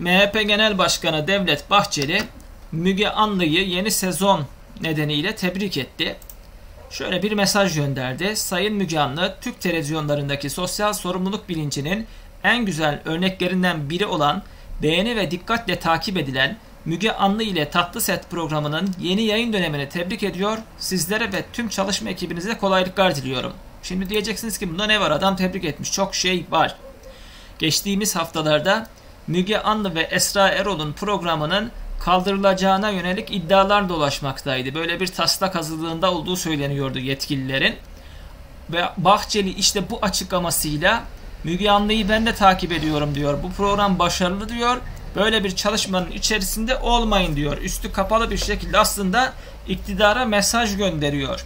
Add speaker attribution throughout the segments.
Speaker 1: MHP Genel Başkanı Devlet Bahçeli Müge Anlı'yı yeni sezon nedeniyle tebrik etti. Şöyle bir mesaj gönderdi. Sayın Müge Anlı, Türk televizyonlarındaki sosyal sorumluluk bilincinin en güzel örneklerinden biri olan beğeni ve dikkatle takip edilen Müge Anlı ile Tatlı Set programının yeni yayın dönemini tebrik ediyor. Sizlere ve tüm çalışma ekibinize kolaylıklar diliyorum. Şimdi diyeceksiniz ki bunda ne var? Adam tebrik etmiş. Çok şey var. Geçtiğimiz haftalarda Müge Anlı ve Esra Erol'un programının kaldırılacağına yönelik iddialar dolaşmaktaydı. Böyle bir taslak hazırlığında olduğu söyleniyordu yetkililerin. Ve Bahçeli işte bu açıklamasıyla Müge Anlı'yı ben de takip ediyorum diyor. Bu program başarılı diyor. Böyle bir çalışmanın içerisinde olmayın diyor. Üstü kapalı bir şekilde aslında iktidara mesaj gönderiyor.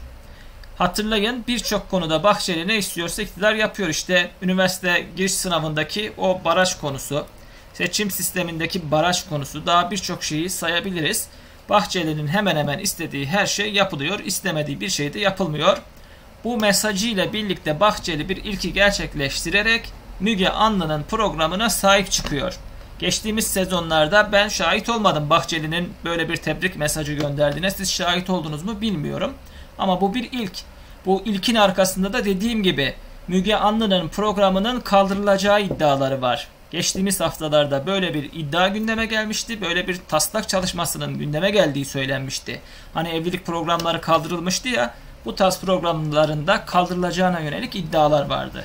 Speaker 1: Hatırlayın birçok konuda Bahçeli ne istiyorsa iktidar yapıyor. İşte üniversite giriş sınavındaki o baraj konusu, seçim sistemindeki baraj konusu daha birçok şeyi sayabiliriz. Bahçeli'nin hemen hemen istediği her şey yapılıyor, istemediği bir şey de yapılmıyor. Bu mesajıyla birlikte Bahçeli bir ilki gerçekleştirerek Müge Anlı'nın programına sahip çıkıyor. Geçtiğimiz sezonlarda ben şahit olmadım Bahçeli'nin böyle bir tebrik mesajı gönderdiğine. Siz şahit oldunuz mu bilmiyorum. Ama bu bir ilk. Bu ilkin arkasında da dediğim gibi Müge Anlı'nın programının kaldırılacağı iddiaları var. Geçtiğimiz haftalarda böyle bir iddia gündeme gelmişti. Böyle bir taslak çalışmasının gündeme geldiği söylenmişti. Hani evlilik programları kaldırılmıştı ya bu tarz programlarında kaldırılacağına yönelik iddialar vardı.